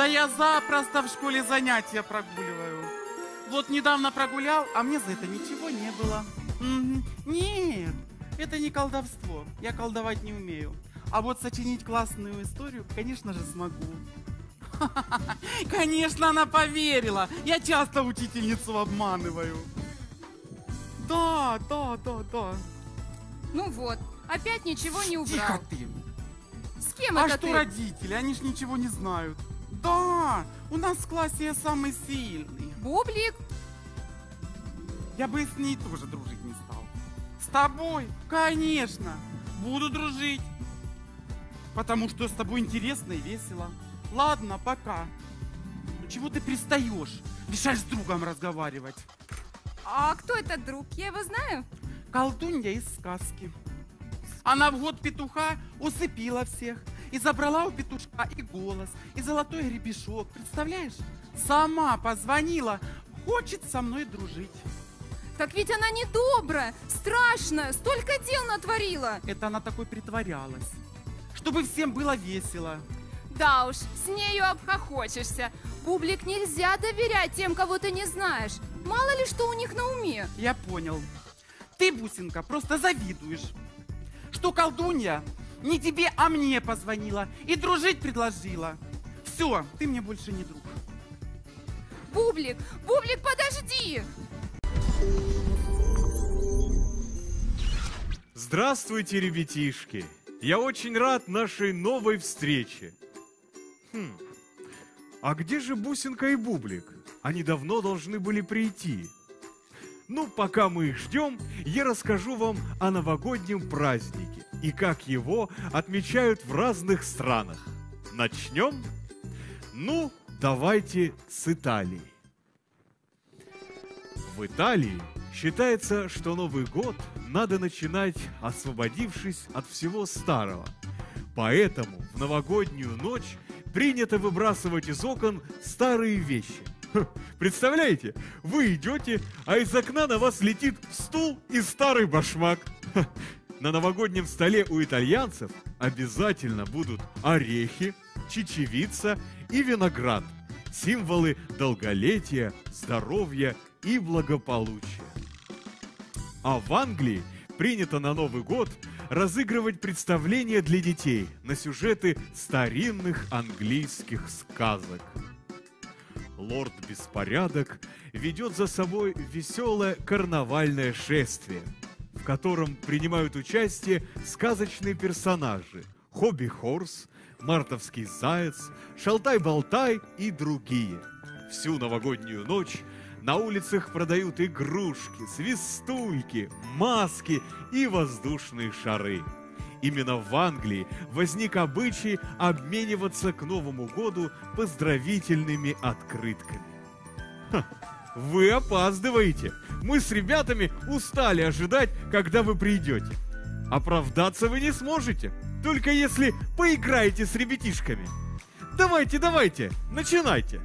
Да я запросто в школе занятия прогуливаю. Вот недавно прогулял, а мне за это ничего не было. Нет, это не колдовство. Я колдовать не умею. А вот сочинить классную историю, конечно же, смогу. Конечно, она поверила. Я часто учительницу обманываю. Да, да, да, да. Ну вот, опять ничего не Тихо убрал. ты. С кем А это что ты? родители? Они ж ничего не знают. Да, у нас в классе я самый сильный. Бублик? Я бы с ней тоже дружить не стал. С тобой? Конечно. Буду дружить. Потому что с тобой интересно и весело. Ладно, пока. Ну чего ты пристаешь? Мешаешь с другом разговаривать. А кто этот друг? Я его знаю? Колдунья из сказки. Она в год петуха усыпила всех. И забрала у петушка и голос, и золотой гребешок. Представляешь? Сама позвонила. Хочет со мной дружить. Так ведь она недобрая, страшная, столько дел натворила. Это она такой притворялась. Чтобы всем было весело. Да уж, с нею обхохочешься. Бублик нельзя доверять тем, кого ты не знаешь. Мало ли что у них на уме. Я понял. Ты, Бусинка, просто завидуешь. Что колдунья не тебе, а мне позвонила и дружить предложила. Все, ты мне больше не друг. Бублик, Бублик, подожди! Здравствуйте, ребятишки! Я очень рад нашей новой встрече. Хм, а где же Бусинка и Бублик? Они давно должны были прийти. Ну, пока мы их ждем, я расскажу вам о новогоднем празднике и как его отмечают в разных странах. Начнем? Ну, давайте с Италии. В Италии считается, что Новый год надо начинать, освободившись от всего старого. Поэтому в новогоднюю ночь принято выбрасывать из окон старые вещи. Представляете, вы идете, а из окна на вас летит стул и старый башмак. На новогоднем столе у итальянцев обязательно будут орехи, чечевица и виноград. Символы долголетия, здоровья и благополучия. А в Англии принято на Новый год разыгрывать представления для детей на сюжеты старинных английских сказок. Лорд Беспорядок ведет за собой веселое карнавальное шествие, в котором принимают участие сказочные персонажи Хобби Хорс, Мартовский Заяц, Шалтай-Болтай и другие. Всю новогоднюю ночь на улицах продают игрушки, свистульки, маски и воздушные шары. Именно в Англии возник обычай обмениваться к Новому году поздравительными открытками. Ха, вы опаздываете. Мы с ребятами устали ожидать, когда вы придете. Оправдаться вы не сможете, только если поиграете с ребятишками. Давайте, давайте, начинайте.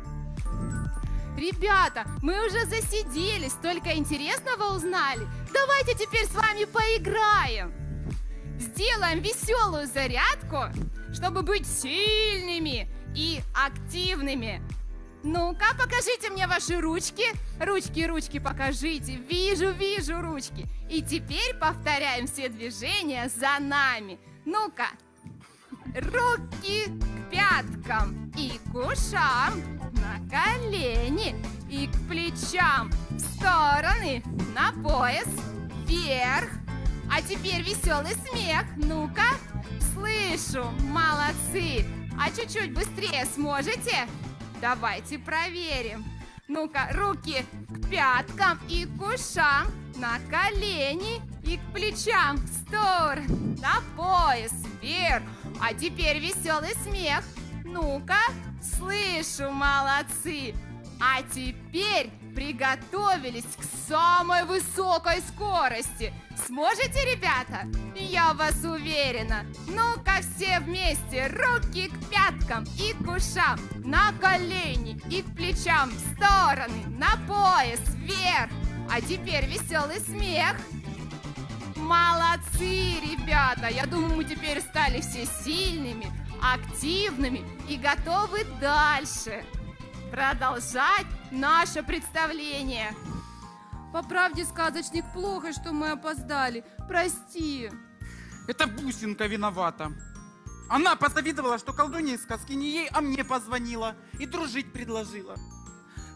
Ребята, мы уже засиделись, столько интересного узнали. Давайте теперь с вами поиграем. Сделаем веселую зарядку, чтобы быть сильными и активными. Ну-ка, покажите мне ваши ручки. Ручки, ручки покажите. Вижу, вижу ручки. И теперь повторяем все движения за нами. Ну-ка. Руки к пяткам и к ушам, на колени и к плечам, в стороны, на пояс, вверх. А теперь веселый смех. Ну-ка, слышу, молодцы. А чуть-чуть быстрее сможете? Давайте проверим. Ну-ка, руки к пяткам и к ушам, на колени и к плечам, в стороны, на пояс, вверх. А теперь веселый смех. Ну-ка, слышу, молодцы. А теперь приготовились к самой высокой скорости. Сможете, ребята? Я вас уверена. Ну-ка все вместе, руки к пяткам и к ушам, на колени и к плечам, в стороны, на пояс, вверх. А теперь веселый смех. Молодцы, ребята! Я думаю, мы теперь стали все сильными, активными и готовы дальше продолжать наше представление. По правде, сказочник, плохо, что мы опоздали. Прости. Это Бусинка виновата. Она позавидовала, что колдунья из сказки не ей, а мне позвонила и дружить предложила.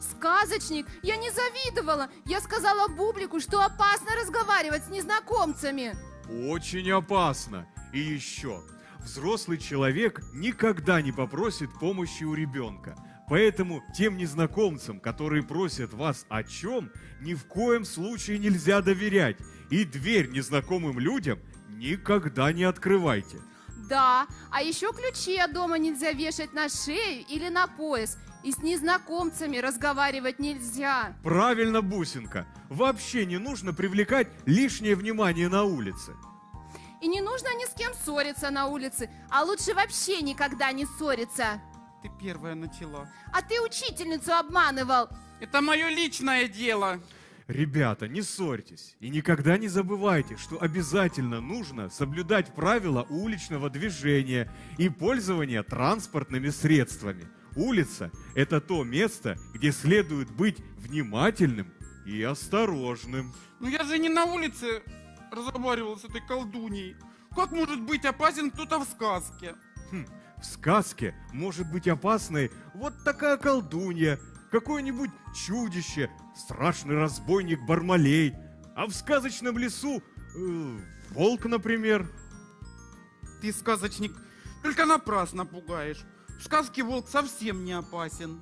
Сказочник, я не завидовала. Я сказала Бублику, что опасно разговаривать с незнакомцами. Очень опасно. И еще, взрослый человек никогда не попросит помощи у ребенка. Поэтому тем незнакомцам, которые просят вас о чем, ни в коем случае нельзя доверять. И дверь незнакомым людям никогда не открывайте. Да, а еще ключи от дома нельзя вешать на шею или на пояс. И с незнакомцами разговаривать нельзя. Правильно, Бусинка. Вообще не нужно привлекать лишнее внимание на улице. И не нужно ни с кем ссориться на улице, а лучше вообще никогда не ссориться. Ты первая начала. А ты учительницу обманывал. Это мое личное дело. Ребята, не ссорьтесь и никогда не забывайте, что обязательно нужно соблюдать правила уличного движения и пользования транспортными средствами. Улица – это то место, где следует быть внимательным и осторожным. Ну я же не на улице разговаривал с этой колдуньей. Как может быть опасен кто-то в сказке? Хм, в сказке может быть опасной вот такая колдунья, какое-нибудь чудище, страшный разбойник Бармалей, а в сказочном лесу э, волк, например. Ты, сказочник, только напрасно пугаешь. В сказке волк совсем не опасен.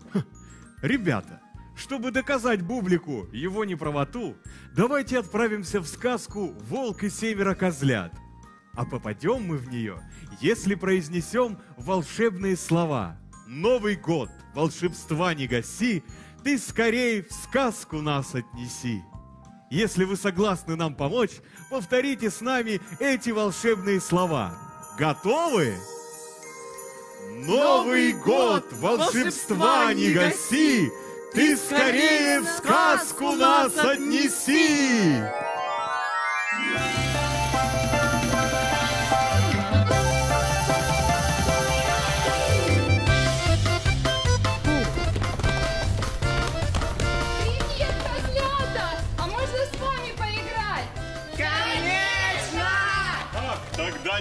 Ребята, чтобы доказать Бублику его неправоту, давайте отправимся в сказку «Волк и семеро козлят». А попадем мы в нее, если произнесем волшебные слова. Новый год, волшебства не гаси, ты скорее в сказку нас отнеси. Если вы согласны нам помочь, повторите с нами эти волшебные слова. Готовы? Новый год, волшебства не гаси, ты скорее в сказку нас отнеси!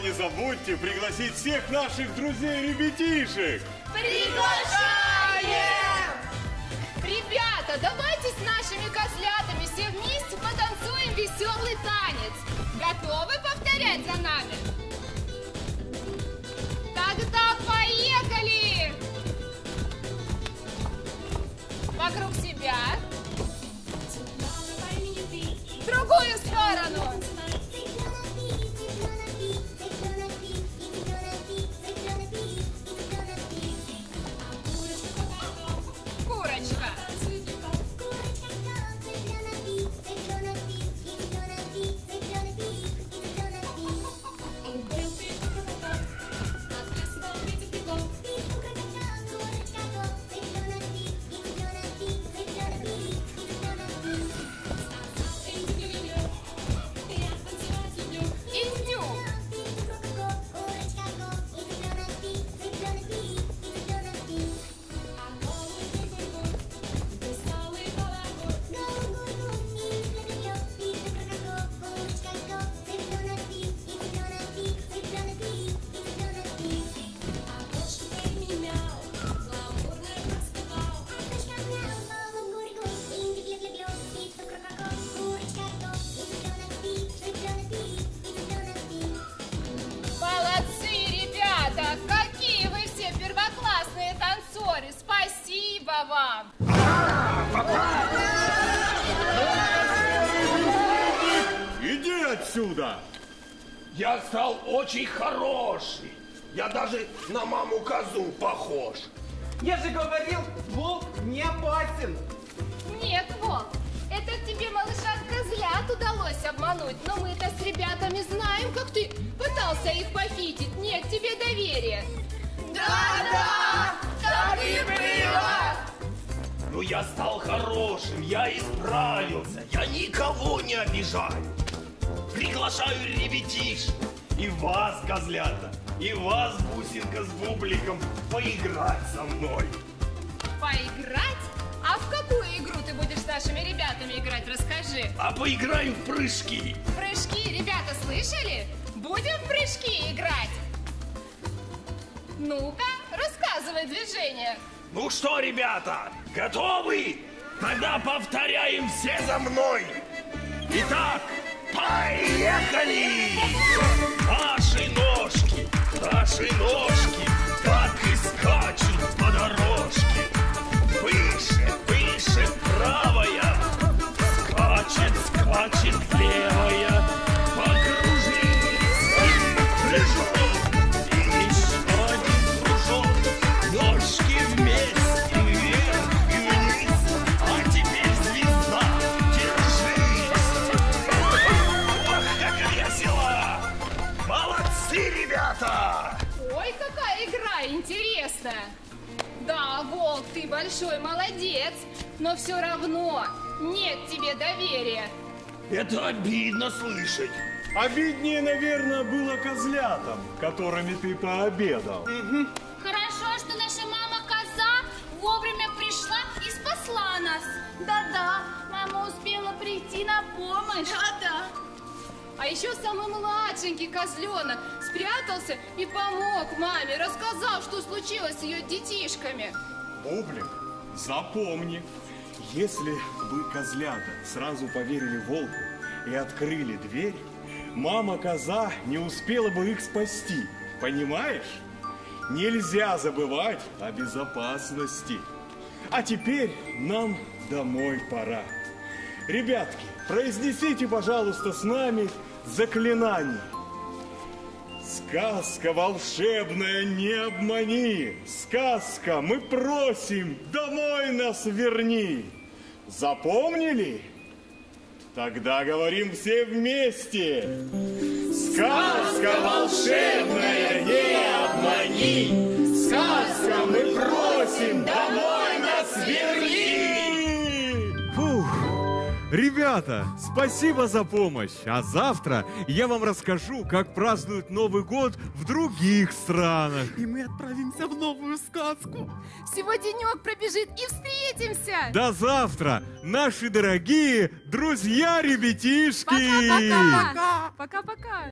Не забудьте пригласить всех наших друзей и ребятишек! Приглашаем! Ребята, давайте с нашими козлятами все вместе потанцуем веселый танец. Готовы повторять за нами? Тогда поехали! Вокруг себя. В другую сторону. Я стал очень хороший. Я даже на маму козу похож. Я же говорил, волк не опасен. Нет, Волк, это тебе малыша козлят удалось обмануть, но мы-то с ребятами знаем, как ты пытался их похитить. Нет тебе доверия. Да-да, так и было! Но я стал хорошим, я исправился. Я никого не обижаю. Приглашаю ребятишек. И вас, козлята. и вас, Бусинка с Бубликом, поиграть со мной. Поиграть? А в какую игру ты будешь с нашими ребятами играть? Расскажи. А поиграем в прыжки. Прыжки, ребята, слышали? Будем в прыжки играть. Ну-ка, рассказывай движение. Ну что, ребята, готовы? Тогда повторяем все за мной. Итак, поехали! Наши ножки, наши ножки, так и скачут по дорожке. Выше, выше правая, скачет, скачет левая. Покружились, и но все равно нет тебе доверия. Это обидно слышать. Обиднее, наверное, было козлятам, которыми ты пообедал. Хорошо, что наша мама-коза вовремя пришла и спасла нас. Да-да, мама успела прийти на помощь. Да-да. А еще самый младшенький козленок спрятался и помог маме, рассказав, что случилось с ее детишками. Бублик, запомни, если бы козлята сразу поверили волку и открыли дверь, мама-коза не успела бы их спасти. Понимаешь? Нельзя забывать о безопасности. А теперь нам домой пора. Ребятки, произнесите, пожалуйста, с нами заклинание. Сказка волшебная, не обмани. Сказка, мы просим, домой нас верни. Запомнили? Тогда говорим все вместе. Сказка волшебная, не обмани. Сказка, мы просим, Ребята, спасибо за помощь. А завтра я вам расскажу, как празднуют Новый год в других странах. И мы отправимся в новую сказку. Всего денек пробежит и встретимся. До завтра, наши дорогие друзья-ребятишки! Пока-пока. Пока-пока.